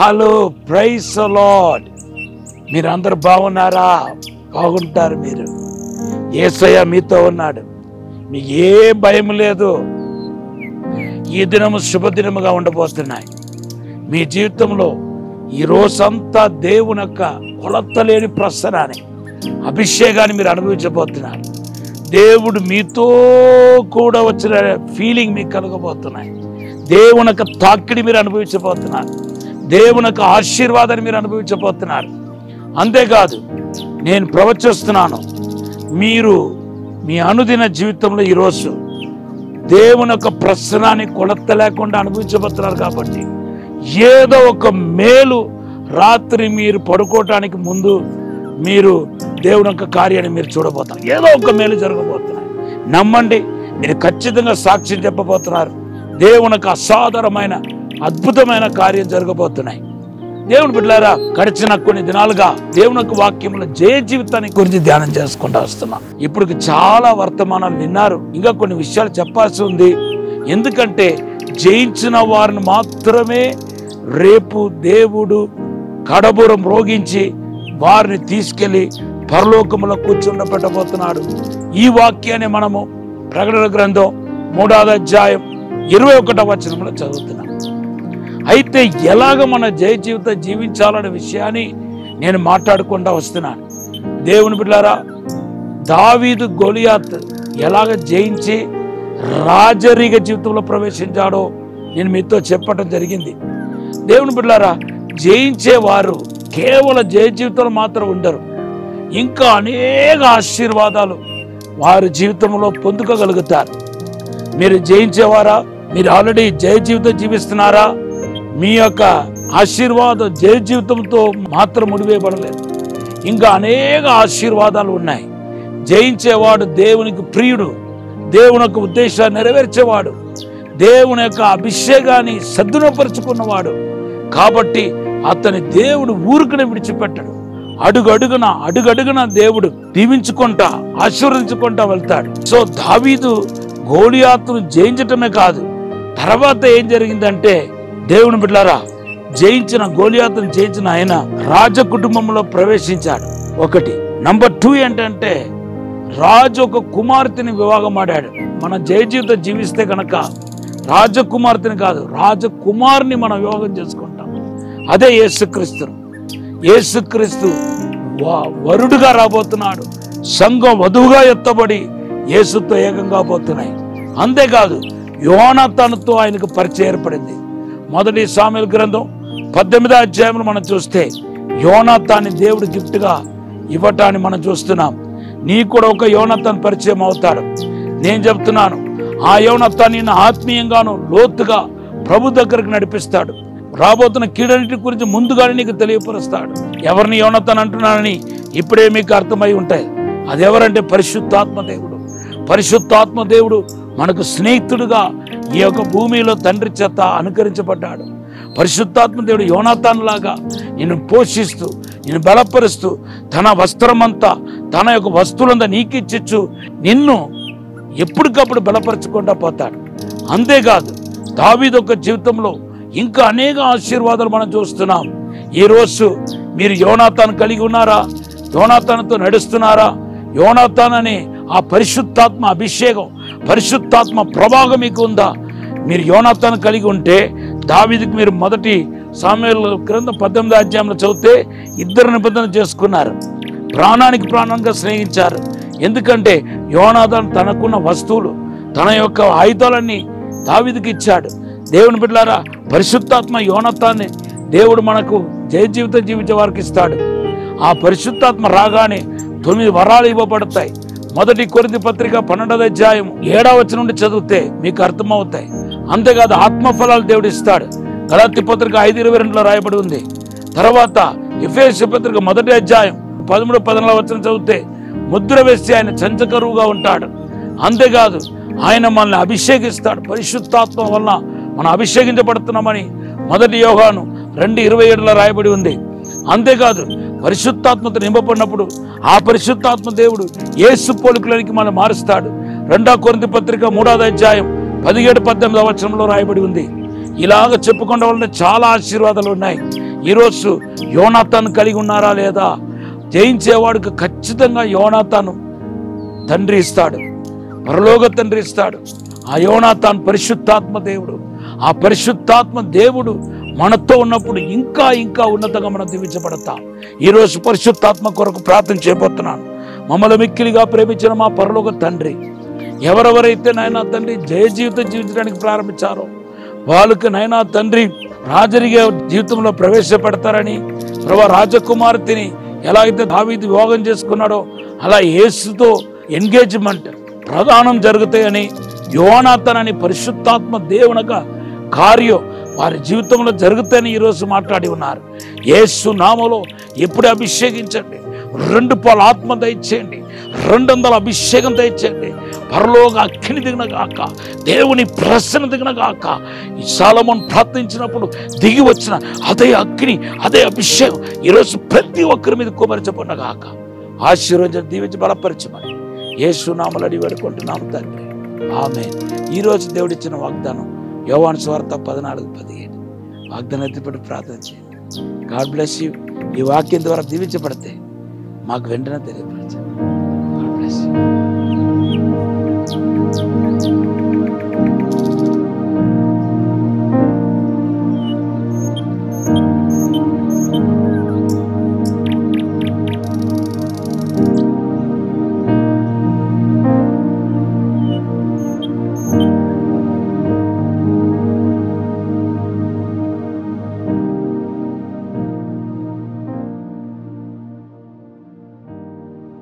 Hello price lord మీరు అందరు బాగున్నారా? బాగుంటారు మీరు. ఏసయ్య మీతో ఉన్నాడు. మీకు ఏ భయం లేదు. ఈ దినము శుభదినముగా ఉండబోతున్నాయి. మీ జీవితంలో ఈ రోజంతా దేవుని యొక్క కొలత లేని ప్రసరాన్ని అభిషేకాన్ని మీరు అనుభవించబోతున్నారు. దేవుడు మీతో కూడా వచ్చిన ఫీలింగ్ మీకు కలగబోతున్నాయి. దేవుని యొక్క తాకిడి మీరు అనుభవించబోతున్నారు. దేవుని యొక్క ఆశీర్వాదాన్ని మీరు అనుభవించబోతున్నారు. అంతేకాదు నేను ప్రవచిస్తున్నాను మీరు మీ అనుదిన జీవితంలో ఈరోజు దేవుని యొక్క ప్రశ్నాన్ని కొలత లేకుండా అనుభవించబోతున్నారు కాబట్టి ఏదో ఒక మేలు రాత్రి మీరు పడుకోవటానికి ముందు మీరు దేవుని యొక్క కార్యాన్ని మీరు చూడబోతారు ఏదో ఒక మేలు జరగబోతున్నాయి నమ్మండి మీరు ఖచ్చితంగా సాక్ష్యం చెప్పబోతున్నారు. దేవుని అసాధారణమైన అద్భుతమైన కార్యం జరగబోతున్నాయి. దేవుని బిడ్డలారా గడిచిన కొన్ని దినాలుగా దేవుని యొక్క జయ జీవితాన్ని గురించి ధ్యానం చేసుకుంటూ వస్తున్నాం. ఇప్పుడు చాలా వర్తమానాలు విన్నారు ఇంకా కొన్ని విషయాలు చెప్పాల్సి ఉంది. ఎందుకంటే జయించిన వారిని మాత్రమే రేపు దేవుడు కడబురం రోగించి వారిని తీసుకెళ్ళి పరలోకములో కూర్చుండబెట్టబోతున్నాడు ఈ వాక్యాన్ని మనము ప్రకటన గ్రంథం మూడవ అధ్యాయం ఇరవై ఒకటవ వచనంలో చదువుతున్నాం. అయితే ఎలాగ మన జయ జీవితం జీవించాలనే విషయాన్ని నేను మాట్లాడకుండా వస్తున్నాను. దేవుని బిడ్డారా దావీదు గొలియాత్ ఎలాగ జయించి రాజరీగ జీవితంలో ప్రవేశించాడో నేను మీతో చెప్పటం జరిగింది. దేవుని బిడ్డారా జయించేవారు కేవలం జయ జీవితంలో మాత్రం ఉండరు. ఇంకా అనేక ఆశీర్వాదాలు వారి జీవితంలో పొందుకోగలుగుతారు. మీరు జయించేవారా? మీరు ఆల్రెడీ జయ జీవితం జీవిస్తున్నారా? మీ యొక్క ఆశీర్వాదం జయ జీవితంతో మాత్రం ముడివేయబడలేదు. ఇంకా అనేక ఆశీర్వాదాలు ఉన్నాయి. జయించేవాడు దేవునికి ప్రియుడు దేవుని యొక్క ఉద్దేశాన్ని నెరవేర్చేవాడు దేవుని యొక్క అభిషేకాన్ని సద్దునపరుచుకున్నవాడు కాబట్టి అతని దేవుడు ఊరుకుని విడిచిపెట్టడు. అడుగు అడుగున అడుగడుగున దేవుడు దీవించుకుంటా ఆశీర్వదించుకుంటా వెళ్తాడు. సో దావీదు గోళియాత్ను జయించటమే కాదు తర్వాత ఏం జరిగిందంటే దేవుని బిడ్డారా జయించిన గోలియాతను జయించిన ఆయన రాజ కుటుంబంలో ప్రవేశించాడు. ఒకటి. నంబర్ టూ ఏంటంటే రాజు ఒక కుమార్తెని వివాహం ఆడాడు మన జయ జీవితం జీవిస్తే కనుక రాజకుమార్తెని కాదు రాజకుమార్ని మనం వివాహం చేసుకుంటాం. అదే యేసుక్రీస్తు. యేసుక్రీస్తు వ- వరుడుగా రాబోతున్నాడు. సంఘం వధువుగా ఎత్తబడి యేసుతో ఏకంగా పోతున్నాయి. అంతేకాదు యోనతనుతో ఆయనకు పరిచయం ఏర్పడింది. మొదటి సామెల గ్రంథం పద్దెనిమిదో అధ్యాయంలో మనం చూస్తే యోనతాన్ని దేవుడు గిఫ్ట్గా ఇవ్వటాన్ని మనం చూస్తున్నాం. నీ కూడా ఒక యోనతాన్ పరిచయం అవుతాడు. నేను చెప్తున్నాను ఆ యోనతాన్ని నిన్ను ఆత్మీయంగాను లోతుగా ప్రభు దగ్గరకు నడిపిస్తాడు. రాబోతున్న కీడన్నిటి గురించి ముందుగానే నీకు తెలియపరుస్తాడు. ఎవరిని యోనతాన్ అంటున్నానని ఇప్పుడే మీకు అర్థమై ఉంటాయి. అది ఎవరంటే పరిశుద్ధాత్మ దేవుడు. పరిశుద్ధాత్మ దేవుడు మనకు స్నేహితుడుగా ఈ యొక్క భూమిలో తండ్రి చేత అనుకరించబడ్డాడు. పరిశుద్ధాత్మ దేవుడు యోనాథాన్ లాగా నిన్ను పోషిస్తూ నిన్ను బలపరుస్తూ తన వస్త్రమంతా తన యొక్క వస్తువులంతా నీకిచ్చిచ్చు నిన్ను ఎప్పటికప్పుడు బలపరచకుండా పోతాడు. అంతేకాదు దావీదొక్క జీవితంలో ఇంకా అనేక ఆశీర్వాదాలు మనం చూస్తున్నాం. ఈరోజు మీరు యోనాతాను కలిగి ఉన్నారా? యోనాథాన్తో నడుస్తున్నారా? యోనాథాన్ అనే ఆ పరిశుద్ధాత్మ అభిషేకం పరిశుద్ధాత్మ ప్రభావం మీకు ఉందా? మీరు యోనాతాను కలిగి ఉంటే దావిదికి మీరు మొదటి సామ్యాల క్రింద పద్దెనిమిది అధ్యాయంలో చదివితే ఇద్దరు నిబంధన చేసుకున్నారు. ప్రాణానికి ప్రాణంగా స్నేహించారు. ఎందుకంటే యోనాథన్ తనకున్న వస్తువులు తన యొక్క ఆయుధాలన్నీ దావిదికి ఇచ్చాడు. దేవుని బిడ్డారా పరిశుద్ధాత్మ యోనత్తాన్ని దేవుడు మనకు జయ జీవితం జీవించే వారికి ఇస్తాడు. ఆ పరిశుద్ధాత్మ రాగానే తొమ్మిది వరాలు ఇవ్వబడతాయి. మొదటి కొరింథీ పత్రిక పన్నెండవ అధ్యాయం ఏడవ వచ్చిన నుండి చదివితే మీకు అర్థమవుతాయి. అంతేకాదు ఆత్మఫలాలు దేవుడు ఇస్తాడు. గలాతి పత్రిక ఐదు ఇరవై రెండులో రాయబడి ఉంది. తర్వాత ఎఫ్ఎస్ పత్రిక మొదటి అధ్యాయం పదమూడు పదనాలుగు వచ్చిన చదివితే ముద్ర వేసి ఆయన చంచకరువుగా ఉంటాడు. అంతేకాదు ఆయన మనల్ని అభిషేకిస్తాడు. పరిశుద్ధాత్మ వలన మనం అభిషేకించబడుతున్నామని మొదటి యోగాను రెండు ఇరవై ఏడులో రాయబడి ఉంది. అంతేకాదు పరిశుద్ధాత్మతో నింపబడినప్పుడు ఆ పరిశుద్ధాత్మ దేవుడు ఏసు పోలికలకి మనం మారుస్తాడు. రెండో కొరింది పత్రిక మూడవ అధ్యాయం పదిహేడు పద్దెనిమిది సంవత్సరంలో రాయబడి ఉంది. ఇలాగ చెప్పుకుండా వలన చాలా ఆశీర్వాదాలు ఉన్నాయి. ఈరోజు యోనాతాను కలిగి ఉన్నారా లేదా? జయించేవాడికి ఖచ్చితంగా యోనాతాను తండ్రి ఇస్తాడు. పరలోక తండ్రి ఇస్తాడు. ఆ యోనాతాన్ పరిశుద్ధాత్మ దేవుడు. ఆ పరిశుద్ధాత్మ దేవుడు మనతో ఉన్నప్పుడు ఇంకా ఇంకా ఉన్నతంగా మనం దీవించబడతాం. ఈరోజు పరిశుద్ధాత్మ కొరకు ప్రార్థన చేయబోతున్నాను. మమ్మల్ని మిక్కిలిగా ప్రేమించిన మా పరలోక తండ్రి. ఎవరెవరైతే నాయనా తండ్రి జయ జీవితం జీవించడానికి ప్రారంభించారో వాళ్ళకి నైనా తండ్రి రాజరిగే జీవితంలో ప్రవేశపెడతారని ప్రభా రాజకుమార్తెని ఎలా అయితే దావీది వివాహం చేసుకున్నాడో అలా యేసుతో ఎంగేజ్మెంట్ ప్రధానం జరుగుతాయని యోనాతనని పరిశుద్ధాత్మ దేవునగా కార్యం వారి జీవితంలో జరుగుతాయని ఈరోజు మాట్లాడి ఉన్నారు. ఏసు నామలో ఎప్పుడు అభిషేకించండి. రెండు పాలు ఆత్మ దయచేయండి. రెండు వందల అభిషేకం దయచేయండి. పరలోక అగ్ని దిగిన గాక దేవుని ప్రసన్న దిగిన గాక ఈ సాలమోన్ ప్రార్థించినప్పుడు దిగి వచ్చిన అదే అగ్ని అదే అభిషేకం ఈరోజు ప్రతి ఒక్కరి మీద కుమరించబడిన గాక. ఆశీర్వదించిన దీవించి బలపరచమని యేసు నామలు అడిగి వేడుకుంటున్నాము తండ్రి. ఆమె ఈరోజు దేవుడిచ్చిన వాగ్దానం యోవాన్ స్వార్థ పద్నాలుగు పదిహేడు. వాగ్దానం ఎత్తిపెట్టి ప్రార్థన చేయండి. God bless you. ఈ వాక్యం ద్వారా దీవించబడితే మాకు వెంటనే తెలియపరచండి. God bless you.